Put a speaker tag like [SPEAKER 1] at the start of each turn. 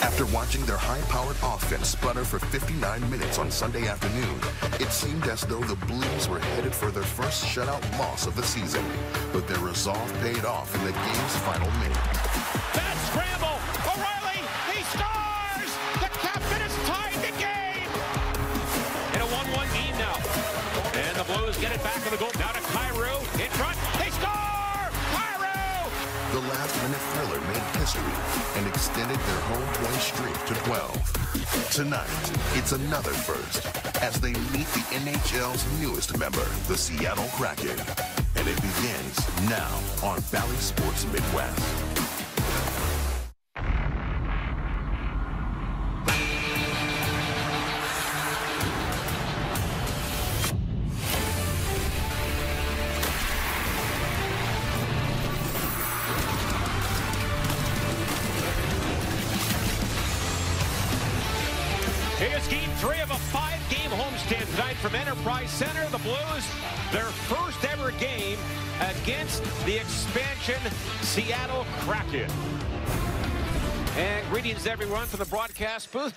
[SPEAKER 1] After watching their high-powered offense sputter for 59 minutes on Sunday afternoon, it seemed as though the Blues were headed for their first shutout loss of the season. But their resolve paid off in the game's final minute.
[SPEAKER 2] Bad scramble. O'Reilly, he scores! The captain has tied the game! In a 1-1 game now. And the Blues get it back in the goal. Down to Kyrou. In front. They score! Kyrou!
[SPEAKER 1] The last-minute thriller made history and extended their home point streak to 12. Tonight, it's another first as they meet the NHL's newest member, the Seattle Kraken. And it begins now on Bally Sports Midwest.
[SPEAKER 2] Here's game three of a five-game homestand tonight from Enterprise Center. The Blues, their first ever game against the expansion Seattle Kraken. And greetings everyone from the broadcast booth.